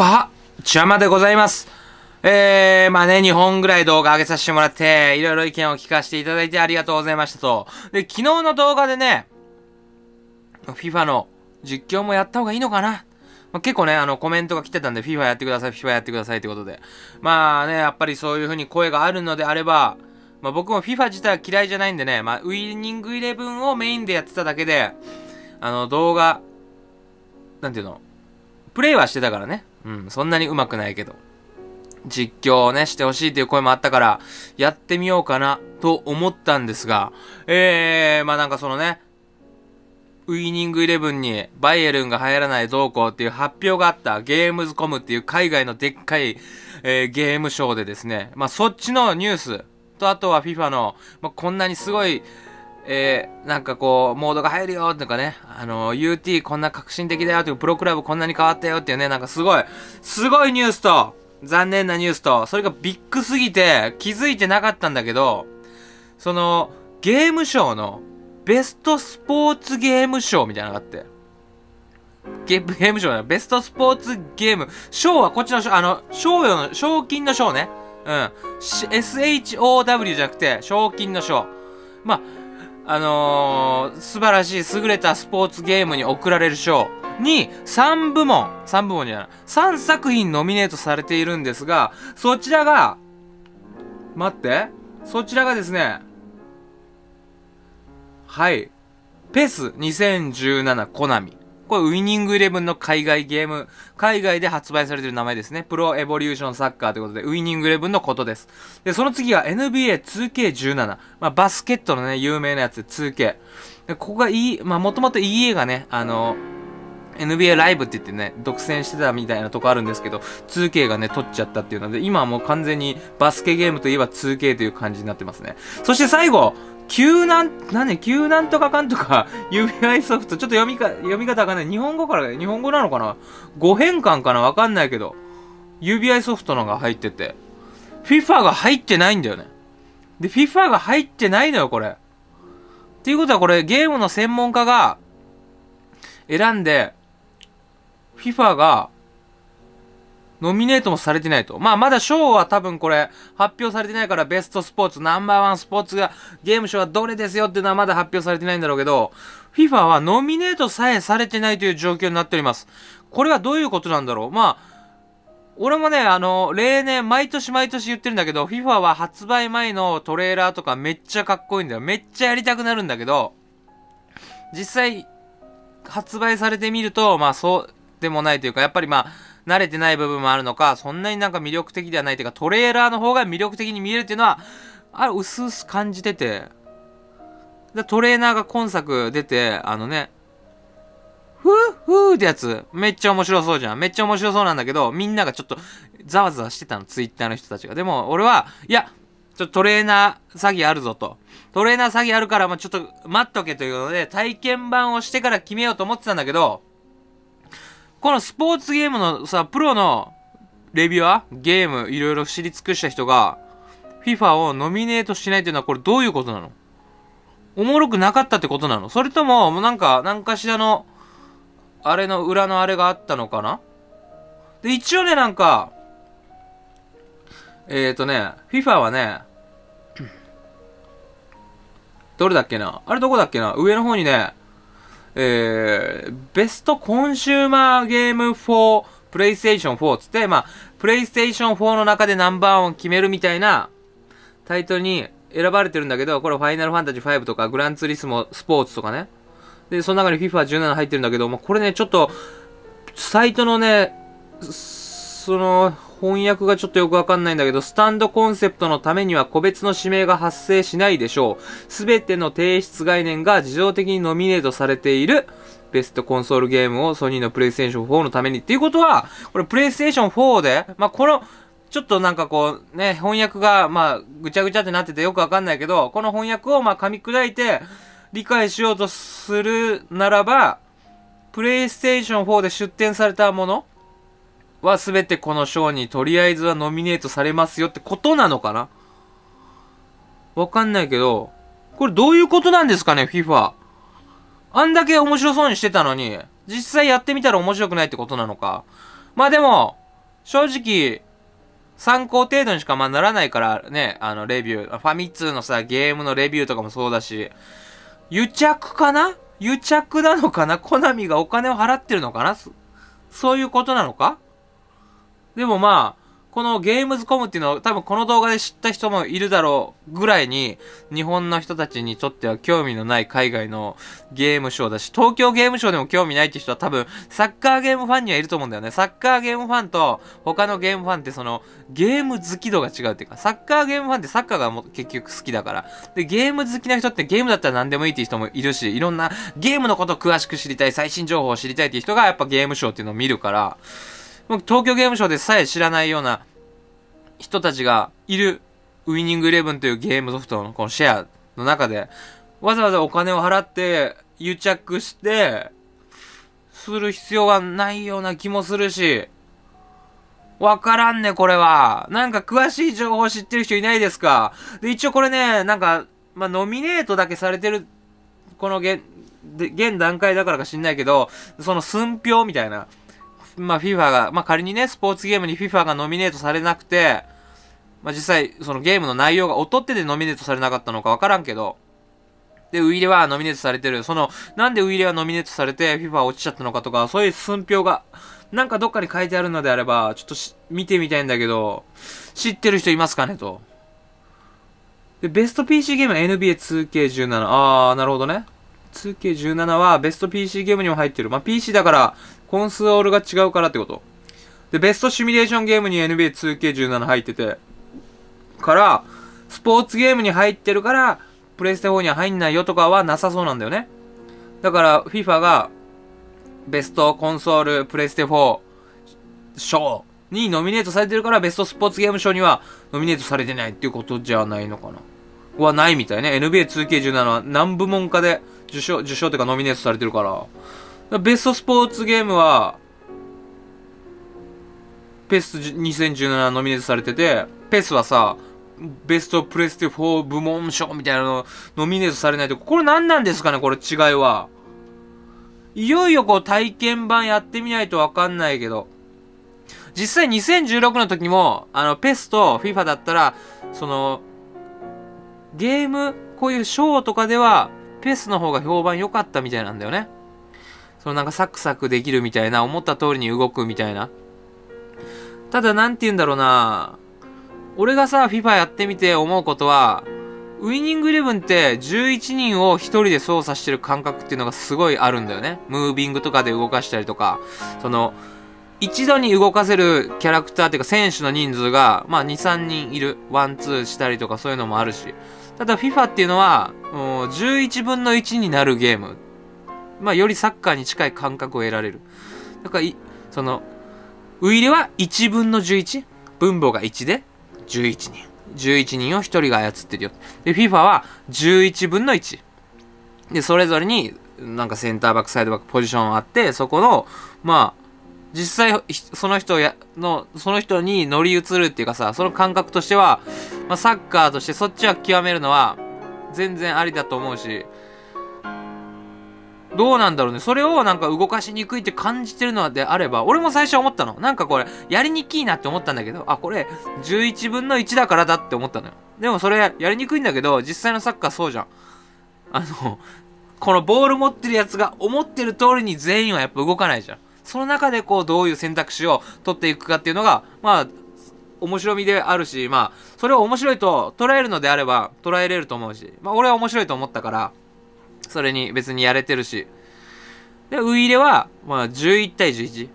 パちゃまでございます。えー、まあね、2本ぐらい動画上げさせてもらって、いろいろ意見を聞かせていただいてありがとうございましたと。で、昨日の動画でね、FIFA の実況もやった方がいいのかなまあ、結構ね、あの、コメントが来てたんで、FIFA やってください、FIFA やってくださいってことで。まあね、やっぱりそういう風に声があるのであれば、まあ僕も FIFA 自体は嫌いじゃないんでね、まあウィニングイレブンをメインでやってただけで、あの、動画、なんていうの、プレイはしてたからね。うん、そんなに上手くないけど。実況をね、してほしいという声もあったから、やってみようかな、と思ったんですが、えー、まあなんかそのね、ウィニングイレブンにバイエルンが入らない動向っていう発表があったゲームズコムっていう海外のでっかい、えー、ゲームショーでですね、まあそっちのニュースとあとは FIFA の、まあ、こんなにすごい、えー、なんかこう、モードが入るよとかね、あのー、UT こんな革新的だよという、プロクラブこんなに変わったよっていうね、なんかすごい、すごいニュースと、残念なニュースと、それがビッグすぎて気づいてなかったんだけど、その、ゲームショーのベストスポーツゲームショーみたいなのがあって、ゲゲームショーだベストスポーツゲーム。賞はこっちの賞、あの、賞与の、賞金の賞ね。うん。SHOW じゃなくて、賞金の賞。まあ、あのー、素晴らしい優れたスポーツゲームに贈られる賞に3部門、3部門じゃない、3作品ノミネートされているんですが、そちらが、待って、そちらがですね、はい、ペス2017コナミ。これウイニングイレブンの海外ゲーム、海外で発売されている名前ですね。プロエボリューションサッカーということで、ウイニングイレブンのことです。で、その次が NBA2K17。まあ、バスケットのね、有名なやつ、2K。で、ここがいい、まあ、もともと EA がね、あの、NBA ライブって言ってね、独占してたみたいなとこあるんですけど、2K がね、取っちゃったっていうので、今はもう完全にバスケゲームといえば 2K という感じになってますね。そして最後、救難、なに、救難とかかんとか、指合いソフト、ちょっと読みか、読み方わかんない。日本語から、日本語なのかな？語変換かな？わかんないけど、指合いソフトのが入ってて、FIFA が入ってないんだよね。で、FIFA が入ってないのよ、これ。っていうことはこれ、ゲームの専門家が、選んで、FIFA が、ノミネートもされてないと。まあ、まだ賞は多分これ、発表されてないからベストスポーツ、ナンバーワンスポーツが、ゲーム賞はどれですよっていうのはまだ発表されてないんだろうけど、FIFA はノミネートさえされてないという状況になっております。これはどういうことなんだろう？まあ、俺もね、あの、例年、毎年毎年言ってるんだけど、FIFA は発売前のトレーラーとかめっちゃかっこいいんだよ。めっちゃやりたくなるんだけど、実際、発売されてみると、まあそうでもないというか、やっぱりまあ、慣れてない部分もあるのか、そんなになんか魅力的ではないというか、トレーラーの方が魅力的に見えるっていうのは、あれ、薄々感じてて、で、トレーナーが今作出て、あのね、ふーふーってやつ、めっちゃ面白そうじゃん。めっちゃ面白そうなんだけど、みんながちょっと、ざわざわしてたの、ツイッターの人たちが。でも、俺は、いや、ちょっとトレーナー詐欺あるぞと。トレーナー詐欺あるから、まちょっと待っとけというので、体験版をしてから決めようと思ってたんだけど、このスポーツゲームのさ、プロのレビュアーゲームいろいろ知り尽くした人が、FIFA をノミネートしないっていうのはこれどういうことなの？おもろくなかったってことなの？それとも、もうなんか、なんかしらの、あれの裏のあれがあったのかな？で、一応ね、なんか、えーとね、FIFA はね、どれだっけな？あれどこだっけな？上の方にね、えー、ベストコンシューマーゲーム4プレイステーション4つって、まあ、プレイステーション4の中でナンバーワンを決めるみたいなタイトルに選ばれてるんだけど、これファイナルファンタジー5とかグランツーリスモスポーツとかね。で、その中に FIFA17 入ってるんだけど、まあ、これね、ちょっと、サイトのね、その、翻訳がちょっとよくわかんないんだけど、スタンドコンセプトのためには個別の指名が発生しないでしょう。すべての提出概念が自動的にノミネートされているベストコンソールゲームをソニーのプレイステーション4のためにっていうことは、これプレイステーション4で、まあ、この、ちょっとなんかこう、ね、翻訳が、ま、ぐちゃぐちゃってなっててよくわかんないけど、この翻訳をま噛み砕いて理解しようとするならば、プレイステーション4で出展されたものは全てこの賞にとりあえずはノミネートされますよってことなのかな？わかんないけど、これどういうことなんですかね、FIFA。あんだけ面白そうにしてたのに、実際やってみたら面白くないってことなのか。まあでも、正直、参考程度にしかまあならないからね、あの、レビュー。ファミ通のさ、ゲームのレビューとかもそうだし、癒着かな？癒着なのかな？コナミがお金を払ってるのかな？そういうことなのか？でもまあ、このゲームズコムっていうのは多分この動画で知った人もいるだろうぐらいに日本の人たちにとっては興味のない海外のゲームショーだし、東京ゲームショーでも興味ないって人は多分サッカーゲームファンにはいると思うんだよね。サッカーゲームファンと他のゲームファンってそのゲーム好き度が違うっていうか、サッカーゲームファンってサッカーがも結局好きだから。で、ゲーム好きな人ってゲームだったら何でもいいっていう人もいるし、いろんなゲームのこと詳しく知りたい、最新情報を知りたいっていう人がやっぱゲームショーっていうのを見るから、東京ゲームショーでさえ知らないような人たちがいるウィニングイレブンというゲームソフトのこのシェアの中で、わざわざお金を払って癒着して、する必要がないような気もするし、わからんね、これは。なんか詳しい情報知ってる人いないですか？で、一応これね、なんか、まあ、ノミネートだけされてる、この現、現段階だからか知んないけど、その寸評みたいな。まあ、FIFA が、まあ、仮にね、スポーツゲームに FIFA がノミネートされなくて、まあ、実際、そのゲームの内容が劣っててノミネートされなかったのかわからんけど、で、ウイイレはノミネートされてる。その、なんでウイイレはノミネートされて FIFA 落ちちゃったのかとか、そういう寸評が、なんかどっかに書いてあるのであれば、ちょっと見てみたいんだけど、知ってる人いますかねと。で、ベスト PC ゲーム NBA2K17。あー、なるほどね。2K17 はベスト PC ゲームにも入ってる。まあ、PC だから、コンソールが違うからってこと。で、ベストシミュレーションゲームに NBA2K17 入ってて、から、スポーツゲームに入ってるから、プレイステ4には入んないよとかはなさそうなんだよね。だから、FIFA が、ベストコンソールプレイステ4賞にノミネートされてるから、ベストスポーツゲーム賞にはノミネートされてないっていうことじゃないのかな。はないみたいね。NBA2K17 は何部門かで受賞、受賞っていうかノミネートされてるから。ベストスポーツゲームは、ペス2017ノミネートされてて、ペスはさ、ベストプレステ4部門賞みたいなのノミネートされないと、これ何なんですかねこれ違いは。いよいよこう体験版やってみないとわかんないけど。実際2016の時も、あの、ペスと FIFA だったら、その、ゲーム、こういうショーとかでは、ペースの方が評判良かったみたいなんだよね。そのなんかサクサクできるみたいな、思った通りに動くみたいな。ただなんて言うんだろうな俺がさ、FIFA やってみて思うことは、ウィニングイレブンって11人を1人で操作してる感覚っていうのがすごいあるんだよね。ムービングとかで動かしたりとか、その、一度に動かせるキャラクターっていうか選手の人数が、まあ2、3人いる。ワン、ツーしたりとかそういうのもあるし。ただ FIFA っていうのは、11分の1になるゲームまあ、よりサッカーに近い感覚を得られる。だから、その、ウイイレは1分の11分母が1で11人。11人を1人が操ってるよ。で、FIFA は11分の1。で、それぞれに、なんかセンターバック、サイドバック、ポジションあって、そこの、まあ、実際、その人や、の、その人に乗り移るっていうかさ、その感覚としては、まあ、サッカーとしてそっちは極めるのは、全然ありだと思うし、どうなんだろうね。それをなんか動かしにくいって感じてるのであれば、俺も最初思ったの。なんかこれ、やりにくいなって思ったんだけど、あ、これ、11分の1だからだって思ったのよ。でもそれ、やりにくいんだけど、実際のサッカーそうじゃん。あの、このボール持ってるやつが思ってる通りに全員はやっぱ動かないじゃん。その中でこう、どういう選択肢を取っていくかっていうのが、まあ、面白みであるし、まあ、それを面白いと捉えるのであれば、捉えれると思うし、まあ、俺は面白いと思ったから、それに別にやれてるし。で、ウイイレは、まあ、11対11。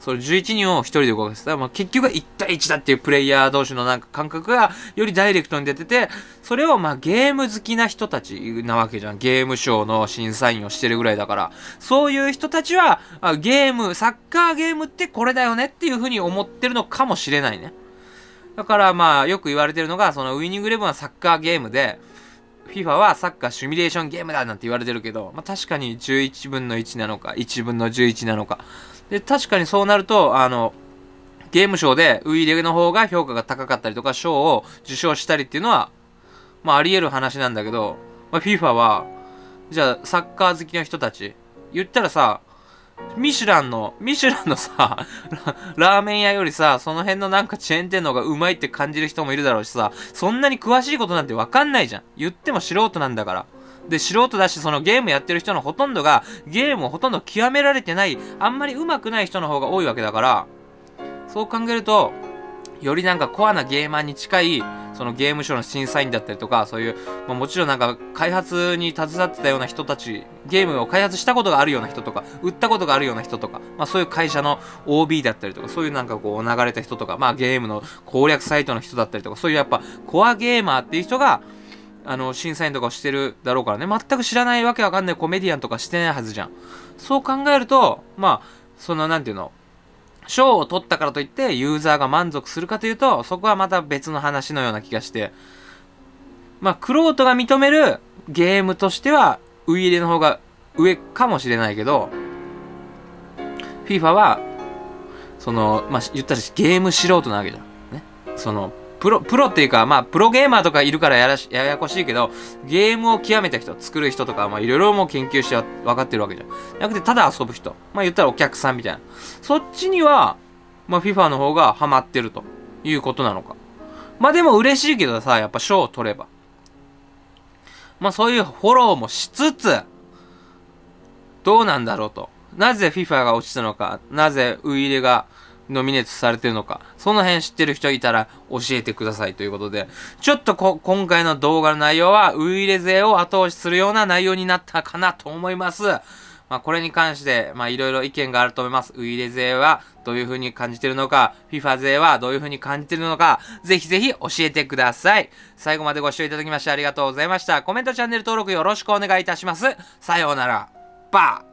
それ11人を1人で動かす。だからまあ結局は1対1だっていうプレイヤー同士のなんか感覚がよりダイレクトに出てて、それをまあゲーム好きな人たちなわけじゃん。ゲームショーの審査員をしてるぐらいだから。そういう人たちは、あゲーム、サッカーゲームってこれだよねっていう風に思ってるのかもしれないね。だからまあよく言われてるのが、そのウイニングレブンはサッカーゲームで、FIFA はサッカーシミュレーションゲームだなんて言われてるけど、まあ、確かに11分の1なのか、1分の11なのか。で、確かにそうなると、あの、ゲームショーでウイイレの方が評価が高かったりとか、賞を受賞したりっていうのは、まああり得る話なんだけど、まあ、FIFA は、じゃあサッカー好きの人たち、言ったらさ、ミシュランの、ミシュランのさ、ラーメン屋よりさ、その辺のなんかチェーン店の方がうまいって感じる人もいるだろうしさ、そんなに詳しいことなんてわかんないじゃん。言っても素人なんだから。で、素人だし、そのゲームやってる人のほとんどが、ゲームをほとんど極められてない、あんまり上手くない人の方が多いわけだから、そう考えると、よりなんかコアなゲーマーに近い、そのゲームショーの審査員だったりとか、そういう、まあ、もちろんなんか開発に携わってたような人たち、ゲームを開発したことがあるような人とか、売ったことがあるような人とか、まあそういう会社の OB だったりとか、そういうなんかこう流れた人とか、まあゲームの攻略サイトの人だったりとか、そういうやっぱコアゲーマーっていう人が、あの、審査員とかしてるだろうからね、全く知らないわけわかんないコメディアンとかしてないはずじゃん。そう考えると、まあ、その、なんていうの、賞を取ったからといってユーザーが満足するかというと、そこはまた別の話のような気がして、まあ、クロートが認めるゲームとしては、ウイイレの方が上かもしれないけど、FIFA は、その、まあ、言ったらゲーム素人なわけじゃん。ね。その、プロ、プロっていうか、まあ、プロゲーマーとかいるからやらし、ややこしいけど、ゲームを極めた人、作る人とか、まあ、いろいろもう研究して分かってるわけじゃん。なくて、ただ遊ぶ人。まあ、言ったらお客さんみたいな。そっちには、まあ、FIFA の方がハマってるということなのか。まあ、でも嬉しいけどさ、やっぱ賞を取れば。まあ、そういうフォローもしつつ、どうなんだろうと。なぜ FIFA が落ちたのか、なぜウイイレがノミネートされてるのか、その辺知ってる人いたら教えてくださいということで、ちょっとこ今回の動画の内容は、ウイレ勢を後押しするような内容になったかなと思います。まあ、これに関して、まあ、いろいろ意見があると思います。ウイレ勢はどういう風に感じてるのか、FIFA 勢はどういう風に感じてるのか、ぜひぜひ教えてください。最後までご視聴いただきましてありがとうございました。コメント、チャンネル登録よろしくお願いいたします。さようなら。バー